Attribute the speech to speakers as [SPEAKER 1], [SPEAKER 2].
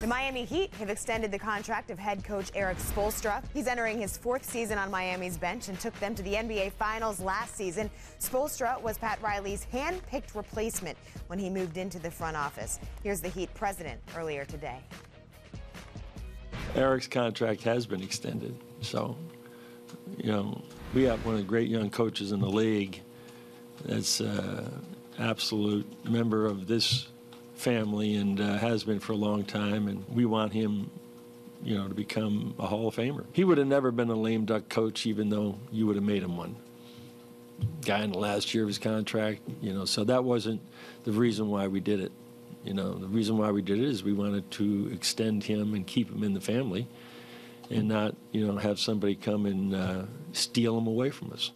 [SPEAKER 1] The Miami Heat have extended the contract of head coach Erik Spoelstra. He's entering his fourth season on Miami's bench and took them to the NBA Finals last season. Spoelstra was Pat Riley's hand-picked replacement when he moved into the front office. Here's the Heat president earlier today.
[SPEAKER 2] Erik's contract has been extended, so you know we have one of the great young coaches in the league. That's uh, absolute member of this family and uh, has been for a long time, and we want him, you know, to become a Hall of Famer. He would have never been a lame duck coach, even though you would have made him one. Guy in the last year of his contract, you know, so that wasn't the reason why we did it. You know, the reason why we did it is we wanted to extend him and keep him in the family, and not, you know, have somebody come and uh, steal him away from us.